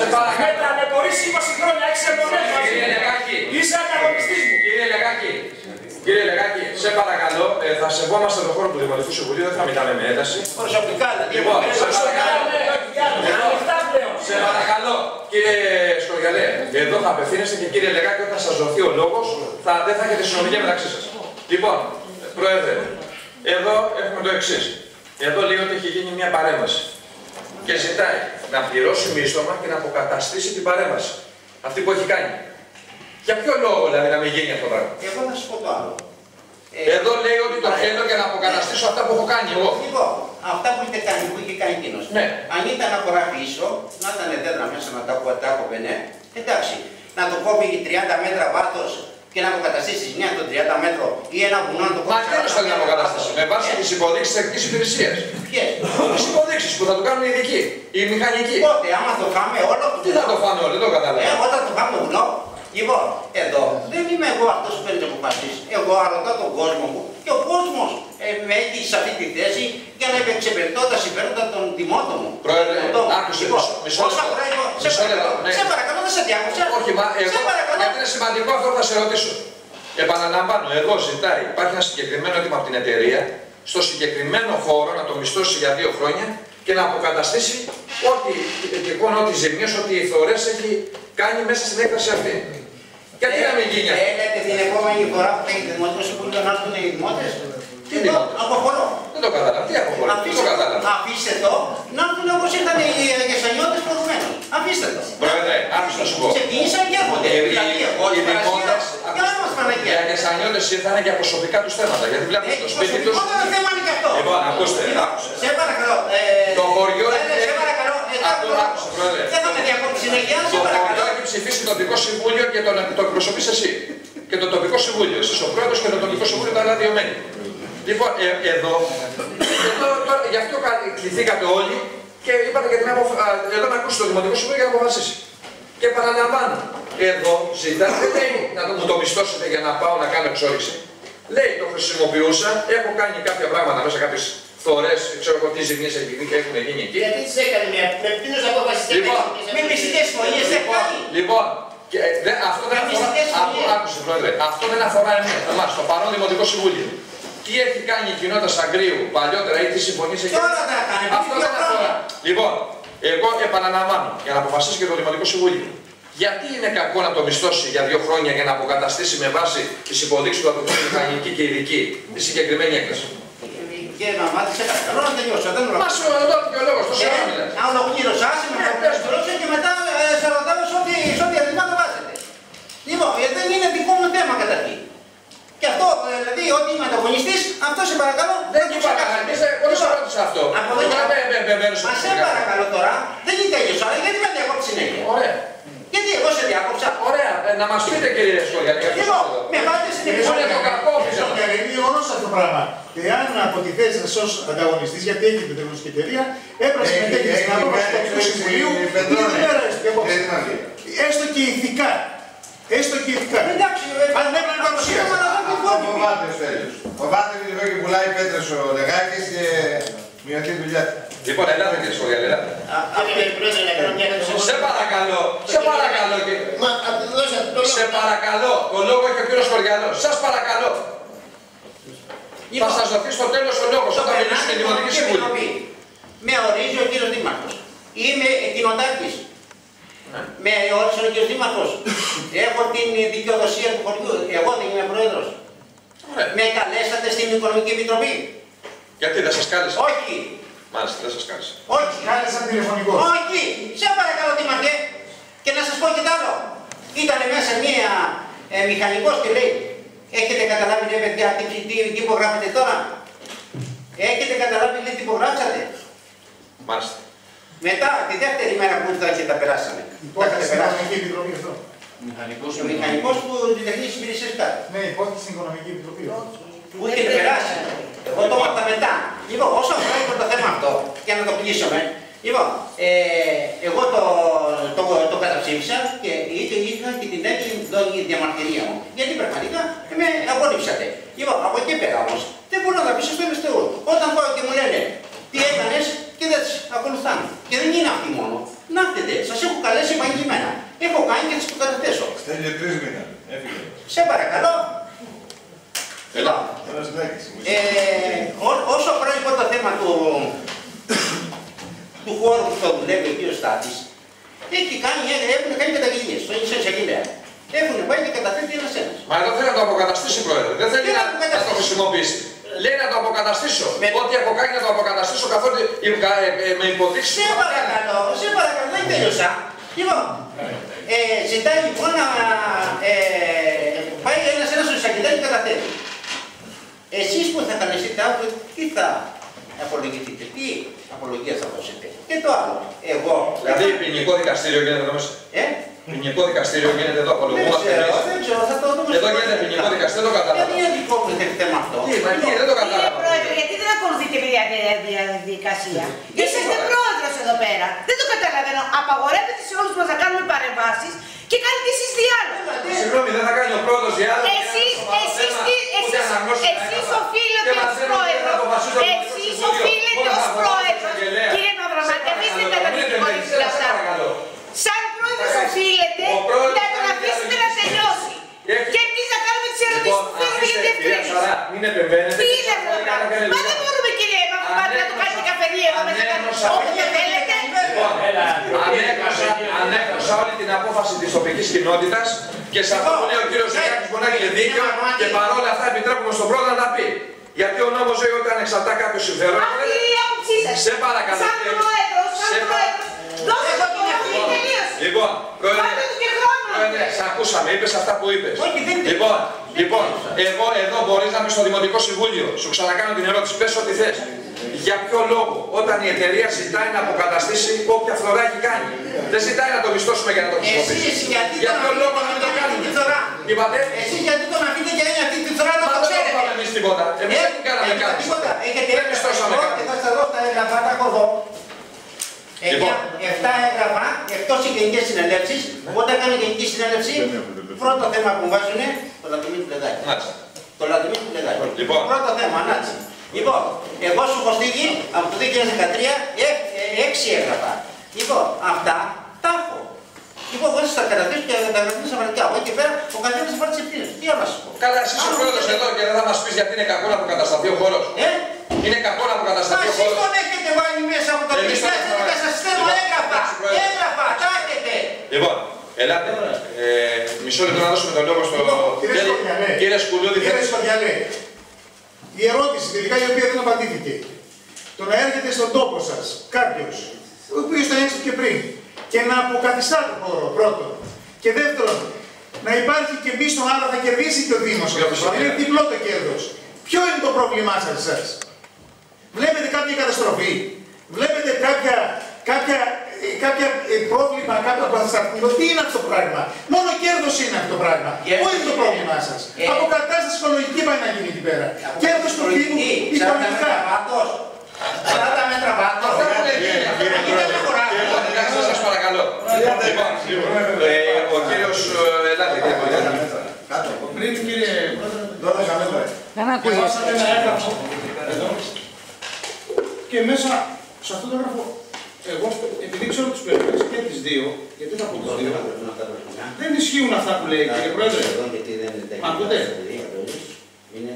σε παρακαλώ. Με ταλαιπωρήσει 20 χρόνια, 6 εμπορές μαζί. Κύριε Λεγάκη. Είσαι ανταγωνιστής μου. Κύριε Λεγάκη, κύριε Λεγάκη, σε παρακαλώ, ε, θα σεβόμαστε τον χώρο του Δημοτικού Συμβουλίου, δεν θα μιλάμε με ένταση. Προσωπικά δηλαδή. Λοιπόν, εγώ- σε παρακαλώ. Ανοιχτά πλέον. Σε παρακαλώ, κύριε Σκοριαλέ, εδώ θα απευθύνεστε και κύριε Λεγάκη, όταν σας δοθεί ο λόγος, θα, δεν θα έχετε συνομιλία μεταξύ σας. Λοιπόν, Πρόεδρε, εδώ έχουμε το εξής. Εδώ λέει ότι έχει γίνει μια παρέμβαση. Και ζητάει να πληρώσει μίστομα και να αποκαταστήσει την παρέμβαση. Αυτή που έχει κάνει. Για ποιο λόγο δηλαδή να μην γίνει αυτό το πράγμα; Εγώ θα σου πω το άλλο. Ε, Εδώ λέει ότι το θέλω για να αποκαταστήσω αυτά που έχω κάνει εγώ. Λοιπόν, αυτά που είχε κάνει, που είχε κάνει εκείνος. Ναι. Αν ήταν αγορά πίσω, να ήταν δέντρα μέσα να τα τα κόβε, ναι. Εντάξει. Να το κόβει 30 μέτρα βάθος και να αποκαταστήσεις μια των 30 μέτρων ή ένα βουνό να το Μα κόβει. τι θέλει να αποκαταστήσει. Με βάση τις υποδείξεις της τεχνικής υπηρεσίας. Ποιες; Τι υποδείξει που θα του κάνουν οι ειδικοί, οι μηχανικοί. Πότε, άμα το φάμε όλο. Τι θα το φάνε όλοι, δεν το Ε, καταλαβαίνω. όταν το φάμε βουνό. Λοιπόν, εδώ δεν είμαι εγώ αυτός που παίρνει αποφάσει. Εγώ αρωτώ τον κόσμο μου και ο κόσμος ε, με έχει σε αυτή τη θέση για να εξυπηρετώ τα συμφέροντα των δημότων μου. Πρόεδρε, Λοιπόν, άκουσε, λοιπόν, μισό- μισό όσα λεπτό. χρόνια εγώ- σε Μισό παρακαλώ, λεπτό, ναι. Σε παρακαλώ, δεν σε διάκοψα. Όχι, μα Σε εγώ, παρακαλώ. γιατί είναι σημαντικό αυτό που θα σε ρωτήσω. Επαναλαμβάνω, εδώ ζητάει, υπάρχει ένα συγκεκριμένο έτοιμο από την εταιρεία, στο συγκεκριμένο χώρο να το μισθώσει για δύο χρόνια και να αποκαταστήσει ό,τι τυχόν, ό,τι ζημιές, ό,τι ηθορές έχει κάνει μέσα στην έκταση αυτή. Γιατί να μην γίνει αυτό; Θέλετε την επόμενη φορά που θα έχετε δημοτικό συμβούλιο να έρθουν οι δημότες; Τι Εγώ δημότες; αποχωρώ. Δεν το κατάλαβα. Τι αποχωρεί, δεν το Αφήστε το, κατάλαβα. αφήστε το να έρθουν όπως ήρθαν οι Αγεσανιώτες προηγουμένως. Αφήστε το. Πρόεδρε, άκουσα να σου πω. Ξεκίνησαν και έρχονται. Ε, Δηλαδή, οι- εγώ οι στην Παναγία, δημότες, Καλά μας Οι Παναγία. αγεσανιώτες ήρθαν για προσωπικά τους θέματα, γιατί βλέπουν Ε, το σπίτι τους. προσωπικότερο θέμα είναι και αυτό. Λοιπόν, ακούστε, Λοιπόν, άκουσε. Σε παρακαλώ. ε, Το χωριό ε, έχει- Σε παρακαλώ. ε, Αυτό άκου- άκουσε, πρόεδρε. Δεν θα με διακόπτει συνέχεια. Σε Το χωριό παρακαλώ. έχει ψηφίσει το τοπικό συμβούλιο και τον, το εκπροσωπείς εσύ. Και το τοπικό συμβούλιο. Εσείς ο πρόεδρος και το τοπικό συμβούλιο ήταν αδειωμένοι. Λοιπόν, ε, εδώ, εδώ τώρα, γι' αυτό κα- κληθήκατε όλοι και είπατε για την αποφ... α, εδώ να ακούσει το Δημοτικό Συμβούλιο για να αποφασίσει. Και παραλαμβάνω, εδώ ζητάτε, δεν λέει να το, μου το μισθώσετε για να πάω να κάνω εξόριξη. Λέει, το χρησιμοποιούσα, έχω κάνει κάποια πράγματα μέσα, κάποιες φορές, ξέρω εγώ τι ζημίες έχει γίνει και έχουν γίνει εκεί. Γιατί τις έκανε με, με ποιους αποφασιστές Λοιπόν, Με μυστικές φωνίες δεν κάνει. Λοιπόν, και, ε, δε, αυτό δεν αφορά. Καμιστικές Άκου, φωνίες. άκουσες, Πρόεδρε. Αυτό δεν αφορά εμένα, εμάς, το παρόν Δημοτικό Συμβούλιο. Τι έχει κάνει η κοινότητα Σαγκρίου παλιότερα ή τι συμφωνίε έχει Τώρα τα έκανε, Αυτό πριν δεν δύο αφορά. χρόνια. Λοιπόν, εγώ επαναλαμβάνω για να αποφασίσει και το Δημοτικό Συμβούλιο. Γιατί είναι κακό να το μισθώσει για δύο χρόνια για να αποκαταστήσει με βάση τις υποδείξεις του από μηχανική και ειδική τη συγκεκριμένη έκθεση. Κύριε Μαμάτη, σε παρακαλώ να τελειώσω. Δεν Μα σου δόθηκε ο λόγος, τόσο Ε, ώρα μιλάς. Αν ολοκλήρωσα, άσε με Ναι, να πες το. ολοκληρώσω και μετά ε, σε ρωτάω σε ό,τι σε ό,τι αριθμά το βάζετε. Λοιπόν, ε, δεν είναι δικό μου θέμα καταρχήν. Και αυτό, ε, δηλαδή, ότι είμαι ανταγωνιστής, αυτό σε παρακαλώ. Δεν το είπα ξεκαθαρίσω. κανένα, δεν- εγώ δεν σε Λοιπόν, ρώτησα αυτό. Από Δεν εδώ- με- με- με μένεις Μα σε προσωπικά. παρακαλώ τώρα, δεν είναι τέλειος ώρα, γιατί με διακόπτει συνέχεια; Ωραία. Γιατί εγώ σε διάκοψα. Ωραία. Ε, να μας πείτε κύριε Σχόλια. για ποιο Λοιπόν, λόγο. με πάτε στην Ποιο είναι το κακό πίσω. Είναι όλο αυτό το πράγμα. Εάν από τη θέση σας ως ανταγωνιστής, γιατί έχετε τεχνολογική εταιρεία, έπρεπε να συμμετέχετε στην απόφαση του Τοπικού Συμβουλίου μία μέρα έστω και απόψε. Έστω και ηθικά. Έστω και ηθικά. Εντάξει, ε, Αν έπρεπε να παρουσιάσει. αλλά δεν την Ο κόβει. Βάτρες θέλεις. Ο Βάτρες είναι εδώ και πουλάει πέτρες ο Λεγάκης και μειωθεί η δουλειά του. Λοιπόν, ελάτε κύριε Σχόλια, ελάτε. Κύριε Πρόεδρε, να κάνω μια ερώτηση. Σε παρακαλώ, σε παρακαλώ κύριε. Μα απ' δώσατε το Σε λόγο. παρακαλώ, το λόγος έχει ο κύριος Χωριανός. Σας παρακαλώ. Θα σας δοθεί στο τέλος ο λόγος Το όταν περνάτε μιλήσει η στην Δημοτική Δημοτική Συμβουλή. Επιτροπή. Με ορίζει ο κύριος Δήμαρχος. Είμαι κοινοτάκης. Ναι. Με όρισε ο κύριος Δήμαρχος. Έχω την δικαιοδοσία του χωριού. Εγώ δεν είμαι πρόεδρος. Ωραία. Με καλέσατε στην Οικονομική Επιτροπή. Γιατί δεν σας κάλεσε. Όχι. Μάλιστα, δεν σας κάλεσε. Όχι. Κάλεσαν τηλεφωνικό. Όχι. Σε παρακαλώ Δήμαρχε. Και να σας πω και τ' άλλο. Ήταν μέσα μία ε, μηχανικός και λέει Έχετε καταλάβει ρε παιδιά τι, τι, τι, τι υπογράφετε τώρα; Έχετε καταλάβει λέει, τι υπογράψατε; Μάλιστα. Μετά τη δεύτερη μέρα που ήρθα και τα περάσαμε. Τα Υπόκειται είχατε στην περάσει. Οικονομική Επιτροπή αυτό. Ο μηχανικός που τη τεχνική υπηρεσία κάτω. Ναι, υπόκειται στην Οικονομική Επιτροπή. Που είχε περάσει. Εγώ το έμαθα μετά. Λοιπόν, όσο αφορά λοιπόν το θέμα αυτό, για να το κλείσουμε, λοιπόν, ε, εγώ το, το, το καταψήφισα και είτε είχα και την έντονη διαμαρτυρία μου. Γιατί πραγματικά με απορρίψατε. Λοιπόν, από εκεί πέρα όμως, δεν μπορώ να τα πείσω στο Θεού. Όταν πάω και μου λένε τι έκανες και δεν τις ακολουθάνε. Και δεν είναι αυτοί μόνο. Να έρθετε, σας έχω καλέσει κάνει και τις το καταθέσω. Στέλνει τρεις μήνα. Έφυγε. Σε παρακαλώ. Λοιπόν, Ένας Λάκης. ε, ό- όσο αφορά λοιπόν το θέμα του, του χώρου που το δουλεύει ο κ. Στάτης, έχει κάνει, έχουν κάνει καταγγελίες στον εισαγγελέα. Έχουν πάει και καταθέτει ένας ένας. Μα εδώ θέλει να το αποκαταστήσει, Πρόεδρε. Δεν θέλει Τι να να, το να το αποκαταστήσει. χρησιμοποιήσει. Λέει να το αποκαταστήσω. Με- Ό,τι έχω κάνει να το αποκαταστήσω καθότι ε, ε, ε, με υποδείξει. Σε παρακαλώ, σε παρακαλώ, δεν τέλειωσα. Λοιπόν, ε, ζητάει λοιπόν να ε, πάει ένας ένας στο εισαγγελέα και καταθέτει. Εσείς που θα καλεστείτε αύριο, τι θα απολογηθείτε, τι απολογία θα δώσετε. Και το άλλο, εγώ. Δηλαδή ποινικό δικαστήριο γίνεται εδώ μέσα; Ε, Ποινικό δικαστήριο γίνεται εδώ, δεν απολογούμαστε ξέρω, εμείς. δεν ξέρω, θα το δούμε. Εδώ στο γίνεται μέλλον. ποινικό δικαστήριο, δεν το Γιατί κατάλαβα. είναι δικό μου θέμα αυτό. Τι, μα τι, δεν το Κύριε κατάλαβα. Πρόεδρε, γιατί δεν ακολουθείτε μια δια- δια- διαδικασία; Γιατί Είσαστε τώρα; πρόεδρος εδώ πέρα. Δεν το καταλαβαίνω. Απαγορεύετε σε όλους μας να κάνουμε παρεμβάσεις και κάνετε εσείς διάλογο. Συγγνώμη, δεν θα κάνει ο πρόεδρος διάλογο. Εσείς, εσείς, τι- εσείς, εσείς οφείλετε ως πρόεδρο, εσείς οφείλετε ως πρόεδρο, κύριε Μαυραμάκη, αφήστε τα ερωτηματικά αυτά. Σαν πρόεδρος Εντάξει. οφείλετε Ο πρόεδρος να τον κάνει αφήσετε να διαλογή. τελειώσει. Έχει- Και εμείς να κάνουμε τις ερωτήσεις Λοιπόν, που θέλουμε για αφήστε, κυρία διευκρίνηση. Σαρά, μην επεμβαίνετε. Τι είναι αυτό το πράγμα. Μα δεν μπορούμε κύριε Μαυραμάκη να το κάνετε καφενείο εδώ μέσα Ανέκοσα- όποτε θέλετε. Λοιπόν, ανέκοσα, ανέκοσα όλη την απόφαση της τοπικής κοινότητας και σε αυτό που λέει ο κύριος Ζεκάκης μπορεί να έχει δίκιο και παρόλα αυτά επιτρέπουμε στον πρόεδρο να τα πει. Γιατί ο νόμος λέει ότι αν εξαρτά κάποιο συμφέρον. Αυτή είναι η άποψή σας. Σε παρακαλώ, Σαν κύριε. πρόεδρος, σαν Σε πα- πρόεδρος. Δώστε το λόγο και τελείωσε. Λοιπόν, πρόεδρε, Πάρτε του και χρόνο. πρόεδρε, σε ακούσαμε, είπες αυτά που είπες. Όχι, δεν είναι. Λοιπόν, λοιπόν, εγώ εδώ μπορείς να πεις στο Δημοτικό Συμβούλιο, σου ξανακάνω την ερώτηση, πες ό,τι θες. Για ποιο λόγο όταν η εταιρεία ζητάει να αποκαταστήσει όποια φθορά έχει κάνει. Δεν ζητάει να το μισθώσουμε για να το χρησιμοποιήσουμε. Εσείς γιατί Για τον ποιο λόγο να μην το αφήνετε για αυτή κάνουμε. τη φθορά. Είπατε, Εσείς γιατί τον αφήνετε για αυτή τη φθορά να μα το δεν το ξέρετε; είπαμε εμείς τίποτα. Εμείς Ε, δεν κάναμε έχετε κάτι. τίποτα. Έχετε Δεν μισθώσαμε έγγραφα κάτι. και θα σας δώσω τα έγγραφα, τα έχω εδώ. Ε, λοιπόν. 7 έγγραφα εκτός οι γενικές συνελεύσει. Όταν κάνω γενική συνέλευση, πρώτο θέμα που βάζουν είναι το λατιμί του πλεδάκι. Το λατιμί του πλεδάκι. Λοιπόν. λοιπόν. Πρώτο θέμα, ανάτσι. Λοιπόν, εγώ σου έχω στείλει από το 2013 έξι έγγραφα. Λοιπόν, αυτά τα έχω. Λοιπόν, εγώ σας τα κρατήσω και θα τα κρατήσω πραγματικά. Από εκεί πέρα ο καθένας θα πάρει τις ευθύνες. Τι να σου πω. Καλά, εσύ ο πρόεδρο εδώ και δεν θα μας πεις γιατί είναι κακό να αποκατασταθεί ο χώρος. Ε; Είναι κακό να αποκατασταθεί ο χώρο. Μα εσύ τον έχετε βάλει μέσα από το 2013 σα στέλνω έγγραφα. Έγγραφα, κάθετε. Λοιπόν, ελάτε. Ε, μισό λεπτό να δώσουμε τον λόγο στο. Λοιπόν, κύριε Σκουλιώδη. Ναι. Κύριε Σκουλιώδη. Ναι. Η ερώτηση τελικά η οποία δεν απαντήθηκε. Το να έρχεται στον τόπο σας κάποιος, ο οποίος το έξω και πριν, και να αποκαθιστά το χώρο πρώτον. Και δεύτερον, να υπάρχει και μπει στον άλλο θα κερδίσει και ο Δήμος. Είναι διπλό το κέρδος. Ποιο είναι το πρόβλημά σας εσάς; Βλέπετε κάποια καταστροφή. Βλέπετε κάποια κάποια, ε, κάποια ε, πρόβλημα, κάποιο καταστραφικό. Τι είναι αυτό το πράγμα. Μόνο κέρδο είναι αυτό το πράγμα. Κέρδος Πού είναι το είναι. πρόβλημά σα. Ε. Αποκατάσταση οικολογική πάει να γίνει εκεί πέρα. Κέρδο του Δήμου Τι, 40 οικονομικά. μέτρα βάθος. 40 μέτρα βάθος. Αυτά που λέει, κύριε, κύριε Εκεί δεν προχωράμε. Λοιπόν, εντάξει, σας παρακαλώ. Λοιπόν, ε, ο κύριος, ε, ελάτε κύριε Παγκόσμιο. Κάτω. Πριν κύριε Πρόεδρε, 12 μέτρα. διαβάσατε ένα έγγραφο εδώ και μέσα σε αυτό το έγγραφο εγώ επειδή ξέρω τις πληροφορίες και τις δύο, γιατί θα πω τις δύο, δεν ισχύουν αυτά που λέει κύριε Πρόεδρε. Γιατί δεν είναι Μ' ακούτε; Είναι